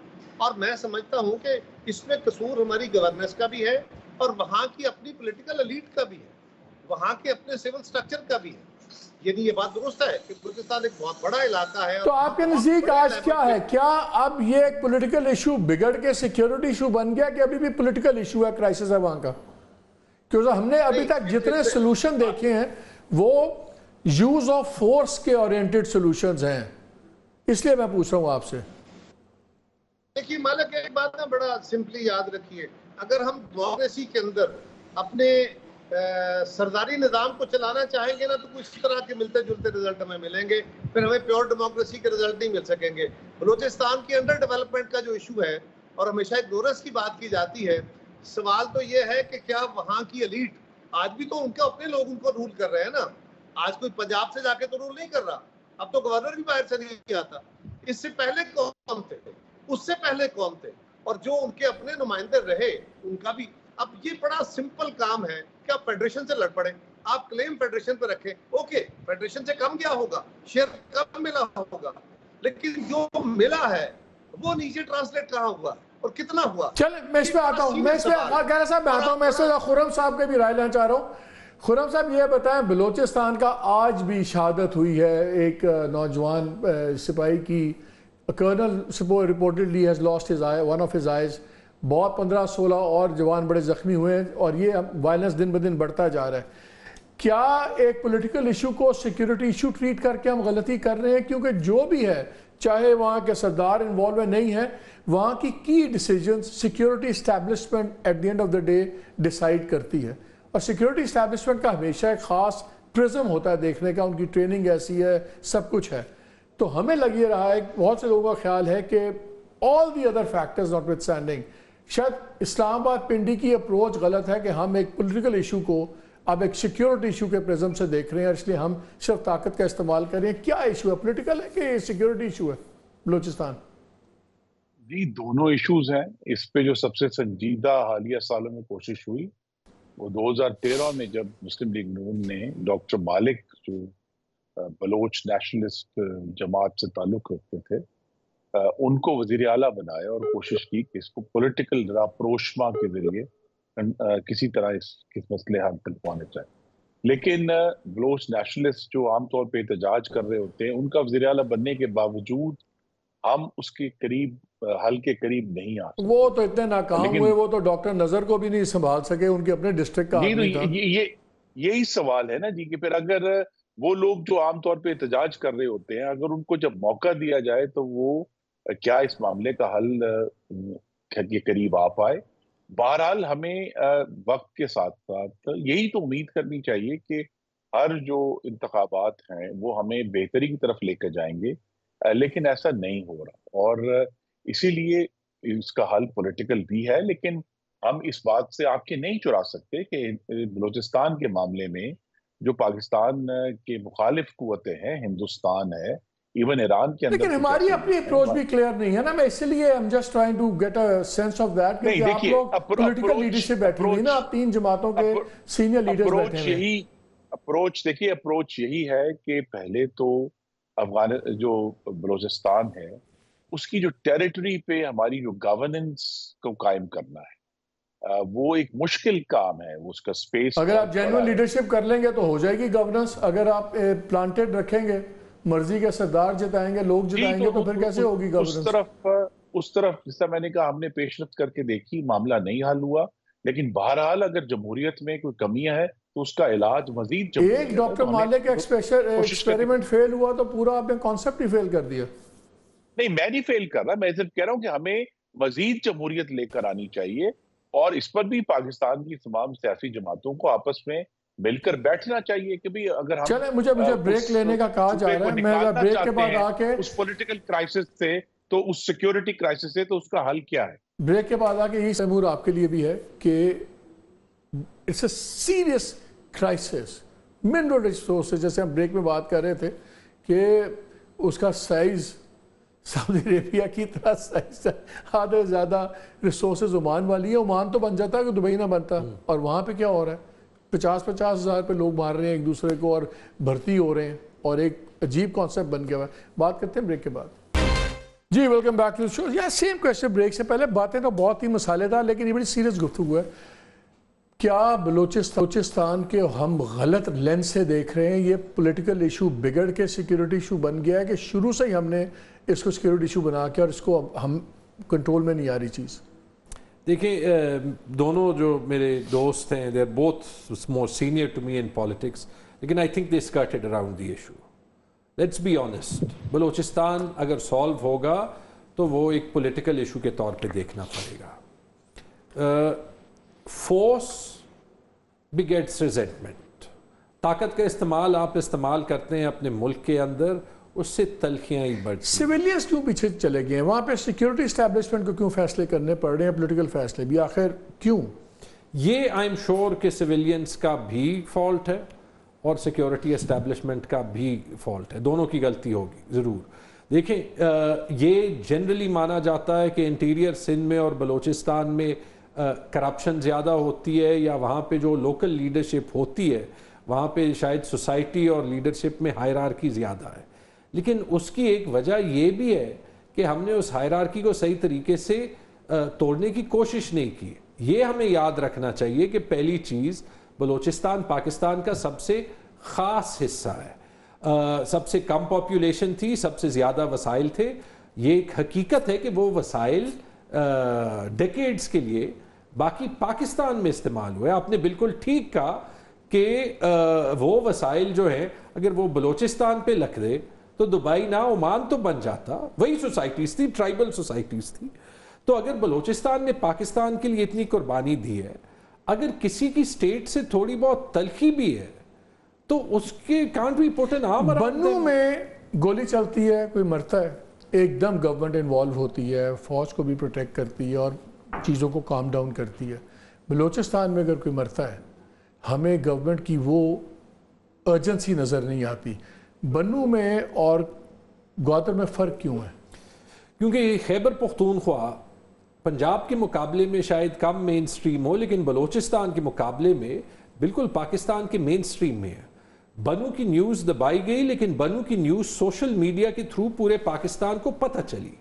और मैं समझता हूँ कि इसमें कसूर हमारी गवर्नेंस का भी है, और वहाँ की अपनी पोलिटिकल एलीट का भी है, वहाँ के अपने सिविल स्ट्रक्चर का भी है। यदि ये बात दुरुस्त है कि बलूचिस्तान एक बहुत बड़ा इलाका है तो आपके नज़दीक आज क्या है? क्या अब ये एक पॉलिटिकल इशू बिगड़ के सिक्योरिटी इशू बन गया कि अभी भी पॉलिटिकल इशू है क्राइसिस है वहाँ का? क्योंकि हमने अभी तक जितने सोल्यूशन देखे हैं वो यूज़ ऑफ़ फोर्स के ओरिएंटेड सॉल्यूशंस हैं। इसलिए मैं पूछ रहा हूँ आपसे। देखिए मालिक एक बात ना बड़ा सिंपली याद रखिए। अगर हम डेमोक्रेसी के अंदर अपने सरदारी निज़ाम को चलाना चाहेंगे ना तो कुछ इस तरह के मिलते जुलते रिज़ल्ट हमें मिलेंगे। फिर हमें प्योर डेमोक्रेसी के रिज़ल्ट नहीं मिल सकेंगे। बलूचिस्तान की अंडर डेवलपमेंट का जो इशू है, और हमेशा एक इग्नोरेंस की बात की जाती है, सवाल तो ये है कि क्या वहाँ की अलीट आज भी तो उनके अपने लोग उनको रूल कर रहे हैं ना? आज कोई पंजाब से जाके तो रूल नहीं कर रहा। अब तो गवर्नर भी बाहर से नहीं आता। इससे पहले कौन थे? उससे पहले कौन थे? और जो उनके अपने नुमाइंदे रहे, उनका भी अब ये बड़ा सिंपल काम है कि आप फेडरेशन से लड़ पड़े आप क्लेम फेडरेशन पे रखें। ओके फेडरेशन से कम क्या होगा? शेयर कम मिला होगा? लेकिन जो मिला है वो नीचे ट्रांसलेट कहाँ हुआ? और कितना हुआ? चल मैं इस पे आता हूँ मैं इस पे कहना साहब मैं आता हूँ मैं इस खुरम साहब के भी राय लेना चाह रहा हूँ। खुरम साहब ये बताएँ बलूचिस्तान का आज भी शहादत हुई है एक नौजवान सिपाही की। Colonel reportedly has lost his eye one of his eyes बहुत पंद्रह सोलह और जवान बड़े जख्मी हुए हैं और ये वायलेंस दिन ब दिन बढ़ता जा रहा है। क्या एक पॉलिटिकल इशू को सिक्योरिटी इशू ट्रीट करके हम गलती कर रहे हैं? क्योंकि जो भी है, चाहे वहाँ के सरदार इन्वॉल्व नहीं है, वहाँ की की decision security establishment at the end of the day decide करती है। और सिक्योरिटी इस्टेब्लिशमेंट का हमेशा एक ख़ास प्रिज्म होता है देखने का, उनकी ट्रेनिंग ऐसी है, सब कुछ है। तो हमें लग ये रहा है, बहुत से लोगों का ख्याल है कि all the other factors notwithstanding शायद इस्लामाबाद पिंडी की अप्रोच गलत है कि हम एक पोलिटिकल इशू को, अब एक सिक्योरिटी इशू के प्रिज्म से देख रहे हैं इसलिए हम सिर्फ़ ताकत का इस्तेमाल कर रहे हैं। क्या इशू है? पोलिटिकल है कि सिक्योरिटी इशू है? बलोचिस्तान। जी, दोनों इश्यूज़ हैं। इस पे जो सबसे संजीदा हालिया सालों में कोशिश हुई, वो 2013 में जब मुस्लिम लीग नून ने डॉक्टर मालिक जो बलोच नेशनलिस्ट जमात से ताल्लुक रखते थे उनको वज़ीर अला बनाया और कोशिश की कि इसको पोलिटिकल राप्रोशमा के ज़रिए किसी तरह इस किस मसले हल तक पहुँचे जाए लेकिन बलोच नेशनलिस्ट जो आमतौर पर एहतजाज कर रहे होते हैं उनका वजी अला बनने के बावजूद हम उसके करीब हल के करीब नहीं आ वो तो इतने नाकाम हुए वो तो डॉक्टर नज़र को भी नहीं संभाल सके उनके अपने डिस्ट्रिक्ट का नहीं तो ये, ये यही सवाल है ना जी कि फिर अगर वो लोग जो आमतौर पर एहतजाज कर रहे होते हैं अगर उनको जब मौका दिया जाए तो वो क्या इस मामले का हल के करीब आ पाए? बहरहाल हमें वक्त के साथ साथ यही तो उम्मीद करनी चाहिए कि हर जो इंतबात हैं, वो हमें बेहतरी की तरफ़ लेकर जाएँगे लेकिन ऐसा नहीं हो रहा। और इसीलिए इसका हल पॉलिटिकल भी है, लेकिन हम इस बात से आपके नहीं चुरा सकते कि बलोचिस्तान के मामले में जो पाकिस्तान के मुखालिफ कुतें हैं, हिंदुस्तान है इवन ईरान के अंदर लेकिन हमारी अपनी अप्रोच भी क्लियर नहीं है ना। मैं इसलिए I am just trying to get a sense of that कि आप लोग पॉलिटिकल लीडरशिप बैठे हुई ना आप तीन जमातों के सीनियर लीडर्स बैठे हैं। यही अप्रोच देखिए अप्रोच यही है कि पहले तो अफगान जो बलोचिस्तान है उसकी जो टेरिटरी पे हमारी जो गवर्नेंस को कायम करना है। वो एक मुश्किल काम है उसका स्पेस अगर आप जेन्युइन लीडरशिप कर लेंगे तो हो जाएगी गवर्नेंस अगर आप प्लांटेड रखेंगे मर्ज़ी के सरदार जिताएँगे लोग जिताएँगे तो, तो फिर कैसे होगी गवर्नेंस उस तरफ़ उस तरफ़ जैसा मैंने कहा हमने पेशरत करके देखी मामला नहीं हल हुआ लेकिन बहरहाल अगर जमहूरियत में कोई कमियाँ है तो उसका इलाज मजीद एक डॉक्टर तो मालिक एक्सपेरिमेंट फेल हुआ तो पूरा आपने कॉन्सेप्ट ही फेल कर दिया। नहीं मैं नहीं फेल कर रहा मैं सिर्फ़ कह रहा हूँ कि हमें मजीद जमहूरियत लेकर आनी चाहिए और इस पर भी पाकिस्तान की तमाम सियासी जमातों को आपस में मिलकर बैठना चाहिए कि भाई अगर हम चले मुझे मुझे ब्रेक लेने का कहा जा रहा है। मैं ब्रेक के बाद आके उस पॉलिटिकल क्राइसिस से तो उस सिक्योरिटी क्राइसिस से तो उसका हल क्या है? ब्रेक के बाद आके यही समूर आपके लिए भी है कि it's a serious crisis mineral resources जैसे हम ब्रेक में बात कर रहे थे कि उसका साइज़ सऊदी अरेबिया की तरह साइज़ आधे ज़्यादा रिसोर्सेज ओमान वाली है। ओमान तो बन जाता है कि दुबई ना बनता। हम्म। और वहाँ पे क्या हो रहा है? पचास पचास हज़ार पे लोग मार रहे हैं एक दूसरे को और भर्ती हो रहे हैं और एक अजीब कॉन्सेप्ट बन गया हुआ है। बात करते हैं ब्रेक के बाद। जी वेलकम बैक टू शो या सेम क्वेश्चन ब्रेक से पहले बातें तो बहुत ही मसालेदार, लेकिन ये बड़ी सीरियस गुफ्तु है। क्या बलोचिस्तान के हम गलत लेंस से देख रहे हैं? ये पॉलिटिकल इशू बिगड़ के सिक्योरिटी इशू बन गया है कि शुरू से ही हमने इसको सिक्योरिटी इशू बना के और इसको हम कंट्रोल में नहीं आ रही चीज़। देखिए दोनों जो मेरे दोस्त हैं they are both more senior to me in politics लेकिन I think they skirted around the issue let's be honest Balochistan अगर सॉल्व होगा तो वो एक पॉलिटिकल इशू के तौर पे देखना पड़ेगा। फोर्स बी बिगेट्स रिजेंटमेंट ताकत का इस्तेमाल आप इस्तेमाल करते हैं अपने मुल्क के अंदर उससे तलखियाँ ही बढ़ सिविलियंस क्यों पीछे चले गए हैं? वहाँ पर सिक्योरिटी स्टैब्लिशमेंट को क्यों फैसले करने पड़ रहे हैं? पोलिटिकल फैसले भी आखिर क्यों? ये आई एम श्योर कि सिविलियंस का भी फॉल्ट है और सिक्योरिटी इस्टेब्लिशमेंट का भी फॉल्ट है। दोनों की गलती होगी ज़रूर। देखें ये जनरली माना जाता है कि इंटीरियर सिंध में और बलूचिस्तान में करप्शन ज़्यादा होती है या वहाँ पे जो लोकल लीडरशिप होती है वहाँ पे शायद सोसाइटी और लीडरशिप में हायरार्की ज़्यादा है। लेकिन उसकी एक वजह यह भी है कि हमने उस हायरार्की को सही तरीके से तोड़ने की कोशिश नहीं की। ये हमें याद रखना चाहिए कि पहली चीज़ बलूचिस्तान पाकिस्तान का सबसे ख़ास हिस्सा है। आ, सबसे कम पॉपुलेशन थी सबसे ज़्यादा वसाइल थे। ये एक हकीकत है कि वो वसाइल डेकेड्स के लिए बाकी पाकिस्तान में इस्तेमाल हुए। आपने बिल्कुल ठीक कहा कि वो वसाइल जो है अगर वो बलूचिस्तान पे लग दे तो दुबई ना ओमान तो बन जाता। वही सोसाइटीज थी ट्राइबल सोसाइटीज थी। तो अगर बलूचिस्तान ने पाकिस्तान के लिए इतनी कुर्बानी दी है अगर किसी की स्टेट से थोड़ी बहुत तलखी भी है तो उसके can't put in arm Bannu में गोली चलती है कोई मरता है एकदम गवर्नमेंट इन्वॉल्व होती है फौज को भी प्रोटेक्ट करती है और चीज़ों को काम डाउन करती है। बलूचिस्तान में अगर कोई मरता है हमें गवर्नमेंट की वो अर्जेंसी नज़र नहीं आती। बन्नू में और ग्वादर में फ़र्क क्यों है? क्योंकि खैबर पख्तूनख्वा पंजाब के मुकाबले में शायद कम मेन स्ट्रीम हो, लेकिन बलोचिस्तान के मुकाबले में बिल्कुल पाकिस्तान के मेन स्ट्रीम में है। बनू की न्यूज़ दबाई गई, लेकिन बनू की न्यूज़ सोशल मीडिया के थ्रू पूरे पाकिस्तान को पता चली।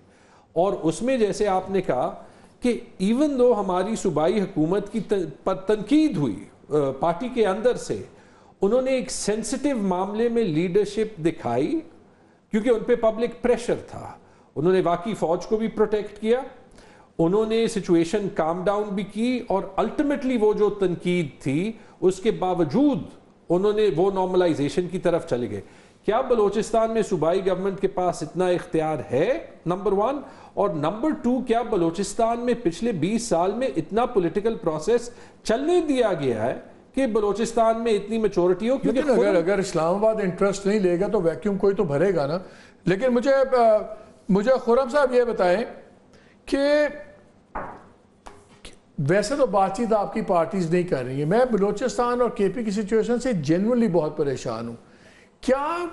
और उसमें जैसे आपने कहा कि इवन दो हमारी सूबाई हुकूमत की तनकीद हुई पार्टी के अंदर से उन्होंने एक सेंसिटिव मामले में लीडरशिप दिखाई, क्योंकि उन पर पब्लिक प्रेशर था। उन्होंने बाकी फौज को भी प्रोटेक्ट किया, उन्होंने सिचुएशन काम डाउन भी की, और अल्टीमेटली वो जो तनकीद थी, उसके बावजूद उन्होंने वो नॉर्मलाइजेशन की तरफ़ चले गए। क्या बलोचिस्तान में सूबाई गवर्नमेंट के पास इतना इख्तियार है? नंबर वन और नंबर टू क्या बलोचिस्तान में पिछले 20 साल में इतना पॉलिटिकल प्रोसेस चलने दिया गया है? कि बलोचिस्तान में इतनी मेचोरिटी हो? क्योंकि अगर अगर इस्लामाबाद इंटरेस्ट नहीं लेगा तो वैक्यूम कोई तो भरेगा ना। लेकिन मुझे मुझे खुरम साहब ये बताएँ कि वैसे तो बातचीत आपकी पार्टीज़ नहीं कर रही है। मैं बलोचिस्तान और केपी की सिचुएशन से जेनवनली बहुत परेशान हूँ। क्या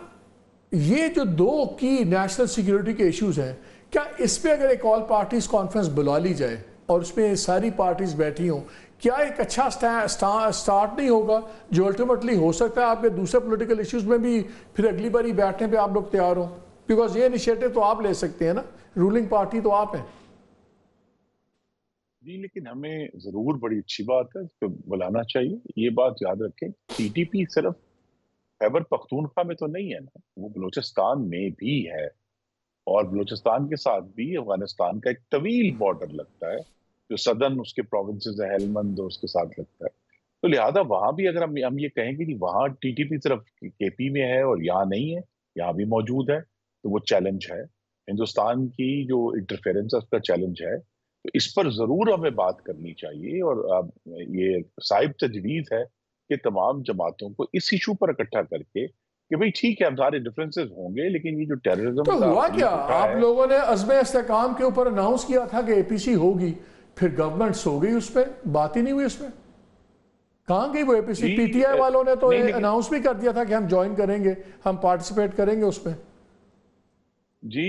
ये जो दो की नेशनल सिक्योरिटी के इश्यूज़ हैं क्या इस पर अगर एक ऑल पार्टीज़ कॉन्फ्रेंस बुला ली जाए और उसमें सारी पार्टीज़ बैठी हों क्या एक अच्छा स्टार्ट नहीं होगा? जो अल्टीमेटली हो सकता है आपके दूसरे पॉलिटिकल इश्यूज़ में भी फिर अगली बारी बैठने पे आप लोग तैयार हो। बिकॉज़ ये इनिशिएटिव तो आप ले सकते हैं ना? रूलिंग पार्टी तो आप हैं। जी, लेकिन हमें ज़रूर बड़ी अच्छी बात है तो बुलाना चाहिए। ये बात याद रखें टीटीपी सिर्फ़ खैबर पख्तूनख्वा में तो नहीं है ना? वो बलूचिस्तान में भी है। और बलूचिस्तान के साथ भी अफ़गानिस्तान का एक तवील बॉर्डर लगता है। जो सदन उसके प्रोविंसेस है हेलमंद उसके साथ लगता है। तो लिहाजा वहाँ भी अगर हम हम ये कहेंगे कि वहाँ टीटीपी सिर्फ़ केपी में है और यहाँ नहीं है यहाँ भी मौजूद है तो वो चैलेंज है। हिंदुस्तान की जो इंटरफेरेंस है उसका चैलेंज है। तो इस पर ज़रूर हमें बात करनी चाहिए और ये साहिब तजवीज़ है कि तमाम जमातों को इस इशू पर इकट्ठा करके कि भाई ठीक है हम सारे डिफरेंसेस होंगे लेकिन ये जो टेररिज्म तो हुआ क्या? आप लोगों ने अजम इस्तेकाम के ऊपर अनाउंस किया था कि एपीसी होगी। फिर गवर्नमेंट सो गई उस पर बात ही नहीं हुई उसमें कहाँ गई वो एपीसी पीटीआई वालों ने तो अनाउंस भी कर दिया था कि हम ज्वाइन करेंगे हम पार्टिसिपेट करेंगे उसमें जी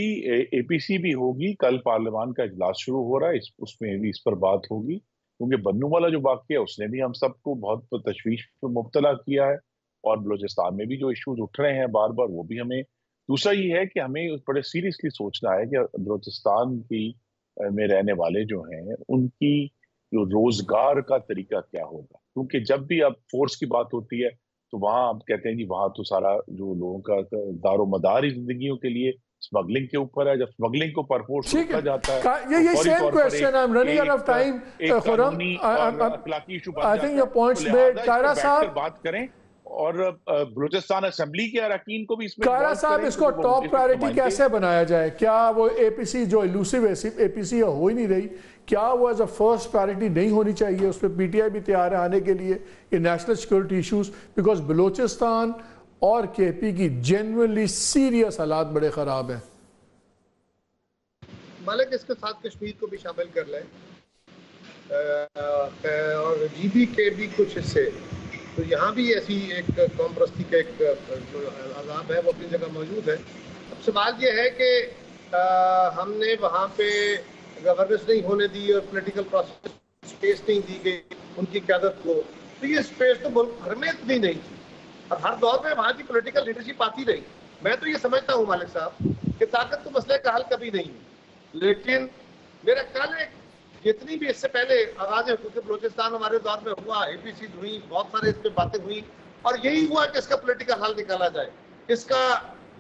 एपीसी भी होगी कल पार्लियामान का इजलास शुरू हो रहा है इस उसमें भी इस पर बात होगी। क्योंकि बन्नू वाला जो वाक्य है उसने भी हम सबको बहुत तशवीश में मुबतला किया है और बलोचिस्तान में भी जो इश्यूज़ उठ रहे हैं बार बार वो भी हमें दूसरा ये है कि हमें बड़े सीरियसली सोचना है कि बलोचिस्तान की में रहने वाले जो हैं उनकी जो रोज़गार का तरीका क्या होगा? क्योंकि जब भी अब फोर्स की बात होती है तो वहाँ आप कहते हैं कि वहाँ तो सारा जो लोगों का दारो मदार ज़िंदगी के लिए स्मगलिंग के ऊपर है। जब स्मगलिंग को परफोर्स रोका जाता है ये ये same question I am running out of time Khurram I think your points made साहब बात करें। और बलूचिस्तान असेंबली के अरकान को भी इसमें कारा साहब इसको टॉप प्रायोरिटी कैसे बनाया जाए? क्या वो एपीसी जो इलूसिव एपीसी हो ही नहीं रही? क्या वो एज अ फ़र्स्ट प्रायोरिटी नहीं होनी चाहिए? उस पर पीटीआई भी तैयार है आने के लिए ये national security issues because Balochistan और केपी की जेनुअनली सीरियस हालात बड़े ख़राब हैं। मालिक इसके साथ कश्मीर को भी शामिल कर लें। और जीबी के भी कुछ हिस्से तो यहाँ भी ऐसी एक कौम परस्ती का एक जो आज़ाब है, वो अपनी जगह मौजूद है। अब सवाल ये है कि हमने वहाँ पे गवर्नेंस नहीं होने दी और पोलिटिकल प्रोसेस स्पेस नहीं दी गई, उनकी क्यादत को तो ये स्पेस तो मुल्क भर में इतनी नहीं थी। और हर दौर में वहाँ की पोलिटिकल लीडरशिप आती रही। मैं तो ये समझता हूँ, मालिक साहब, कि ताकत तो मसले का हल कभी नहीं है। लेकिन मेरा ख्याल है जितनी भी इससे पहले आगाज़ क्योंकि बलोचिस्तान हमारे दौर में हुआ एपीसी हुई बहुत सारे इस पर बातें हुई और यही हुआ कि इसका पोलिटिकल हल निकाला जाए। इसका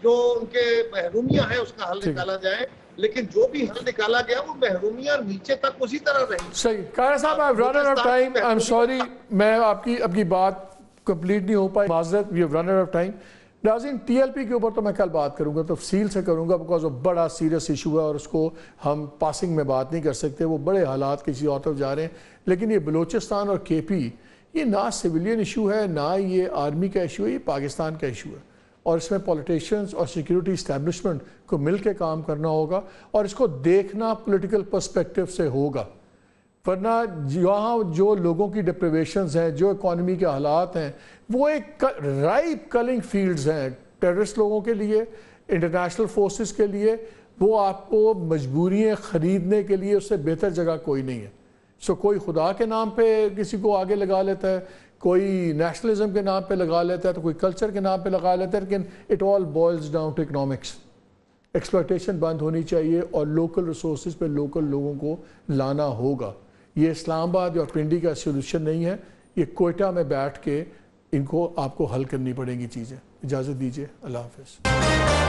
जो उनके महरूमिया है उसका हल निकाला जाए लेकिन जो भी हल निकाला गया वो महरूमिया नीचे तक उसी तरह रही। सही। कारा साहब I run out of time I am sorry मैं आपकी आपकी बात कंप्लीट नहीं हो पाई। माजरत we run out of time Nazin TLP के ऊपर तो मैं कल बात करूँगा, तफसील तो से करूँगा बिकॉज़ वो बड़ा सीरियस इशू है और उसको हम पासिंग में बात नहीं कर सकते, वो बड़े हालात किसी और तरफ़ जा रहे हैं। लेकिन ये बलूचिस्तान और के पी ये ना सिविलियन इशू है, ना ये आर्मी का इशू है, ये पाकिस्तान का इशू है। और इसमें पॉलिटिशियंस और सिक्योरिटी इस्टेब्लिशमेंट को मिल के काम करना होगा और इसको देखना पोलिटिकल पर्सपेक्टिव से होगा। वरना यहाँ जो लोगों की डिप्रिवेशन हैं, जो इकॉनमी के हालात हैं, वो एक राइप कलिंग फील्ड्स हैं टेररिस्ट लोगों के लिए इंटरनेशनल फोर्सेस के लिए। वो आपको मजबूरियाँ ख़रीदने के लिए उससे बेहतर जगह कोई नहीं है। सो कोई खुदा के नाम पे किसी को आगे लगा लेता है, कोई नेशनलिज्म के नाम पे लगा लेता है तो कोई कल्चर के नाम पे लगा लेता है, लेकिन it all boils down to economics exploitation बंद होनी चाहिए और लोकल रिसोर्स पे लोकल लोगों को लाना होगा। ये इस्लामाबाद और पिंडी का सोल्यूशन नहीं है। ये कोयटा में बैठ के इनको आपको हल करनी पड़ेंगी चीज़ें। इजाज़त दीजिए। अल्लाह हाफिज़।